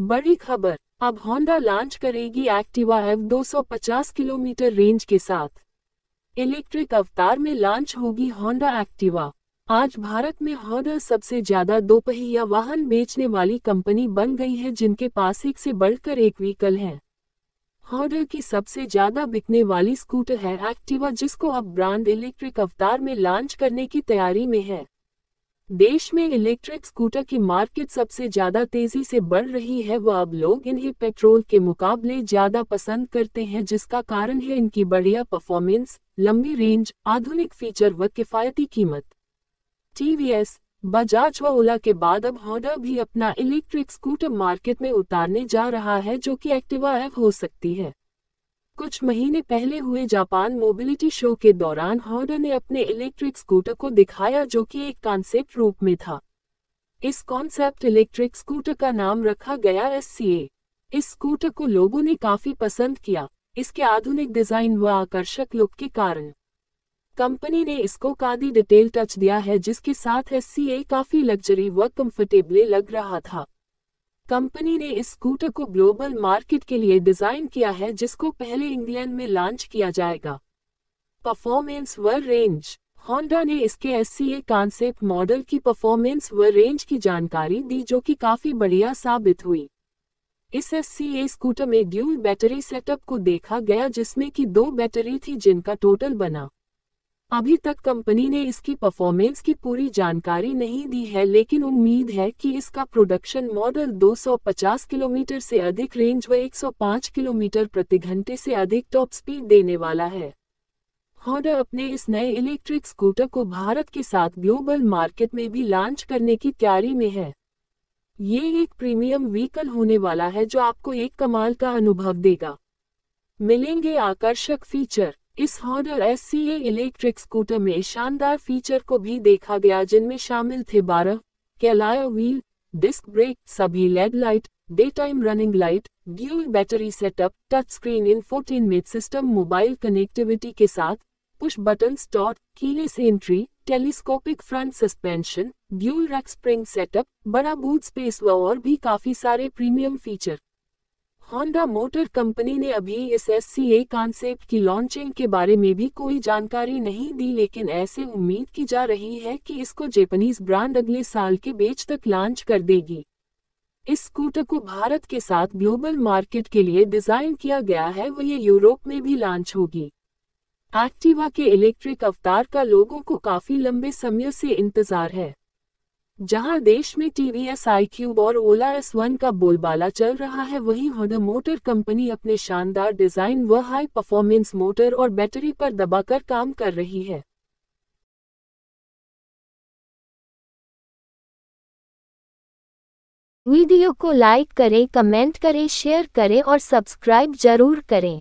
बड़ी खबर। अब होंडा लॉन्च करेगी एक्टिवा एव 250 किलोमीटर रेंज के साथ। इलेक्ट्रिक अवतार में लॉन्च होगी होंडा एक्टिवा आज भारत में होंडा सबसे ज़्यादा दोपहिया वाहन बेचने वाली कंपनी बन गई है, जिनके पास एक से बढ़कर एक व्हीकल है। होंडा की सबसे ज़्यादा बिकने वाली स्कूटर है एक्टिवा जिसको अब ब्रांड इलेक्ट्रिक अवतार में लॉन्च करने की तैयारी में है। देश में इलेक्ट्रिक स्कूटर की मार्केट सबसे ज़्यादा तेज़ी से बढ़ रही है, व अब लोग इन्हें पेट्रोल के मुकाबले ज़्यादा पसंद करते हैं, जिसका कारण है इनकी बढ़िया परफॉर्मेंस, लंबी रेंज, आधुनिक फीचर व किफायती कीमत। टीवीएस, बजाज व ओला के बाद अब होंडा भी अपना इलेक्ट्रिक स्कूटर मार्केट में उतारने जा रहा है, जो कि एक्टिवा एफ़ हो सकती है। कुछ महीने पहले हुए जापान मोबिलिटी शो के दौरान हॉर्डर ने अपने इलेक्ट्रिक स्कूटर को दिखाया जो कि एक कॉन्सेप्ट रूप में था। इस कॉन्सेप्ट इलेक्ट्रिक स्कूटर का नाम रखा गया एस इस स्कूटर को लोगों ने काफ़ी पसंद किया। इसके आधुनिक डिज़ाइन व आकर्षक लुक के कारण। कंपनी ने इसको कादी डिटेल टच दिया है जिसके साथ एस काफ़ी लग्जरी व कंफर्टेबल लग रहा था। कंपनी ने इस स्कूटर को ग्लोबल मार्केट के लिए डिज़ाइन किया है जिसको पहले इंग्लैंड में लॉन्च किया जाएगा। परफॉर्मेंस व रेंज। होंडा ने इसके एस सी कॉन्सेप्ट मॉडल की परफॉर्मेंस व रेंज की जानकारी दी जो कि काफ़ी बढ़िया साबित हुई। इस एस सी स्कूटर में ड्यूल बैटरी सेटअप को देखा गया जिसमें कि दो बैटरी थी जिनका टोटल बना। अभी तक कंपनी ने इसकी परफॉर्मेंस की पूरी जानकारी नहीं दी है, लेकिन उम्मीद है कि इसका प्रोडक्शन मॉडल 250 किलोमीटर से अधिक रेंज व 105 किलोमीटर प्रति घंटे से अधिक टॉप स्पीड देने वाला है। हॉन्डा अपने इस नए इलेक्ट्रिक स्कूटर को भारत के साथ ग्लोबल मार्केट में भी लॉन्च करने की तैयारी में है। ये एक प्रीमियम व्हीकल होने वाला है जो आपको एक कमाल का अनुभव देगा। मिलेंगे आकर्षक फीचर इस हॉर्डर एस सी इलेक्ट्रिक स्कूटर में शानदार फीचर को भी देखा गया, जिनमें शामिल थे बारह, कैलायो व्हील, डिस्क ब्रेक, सभी LED light daytime running light dual battery setup touch screen in infotainment system mobile connectivity के साथ push button start keyless entry telescopic front suspension dual rack spring setup बड़ा बूथ स्पेस व और भी काफ़ी सारे premium feature Honda motor company ने अभी इस एस सी ए कॉन्सेप्ट की लॉन्चिंग के बारे में भी कोई जानकारी नहीं दी, लेकिन ऐसे उम्मीद की जा रही है कि इसको जेपनीज ब्रांड अगले साल के बेच तक लॉन्च कर देगी। इस स्कूटर को भारत के साथ ग्लोबल मार्केट के लिए डिज़ाइन किया गया है, वो ये यूरोप में भी लॉन्च होगी। एक्टिवा के इलेक्ट्रिक अवतार का लोगों को काफ़ी लंबे समय से इंतज़ार है। जहाँ देश में टीवीएस आई क्यूब और ओला एस वन का बोलबाला चल रहा है, वहीं होंडा मोटर कंपनी अपने शानदार डिज़ाइन व हाई परफॉर्मेंस मोटर और बैटरी पर दबाकर काम कर रही है। वीडियो को लाइक करें कमेंट करें शेयर करें और सब्सक्राइब ज़रूर करें।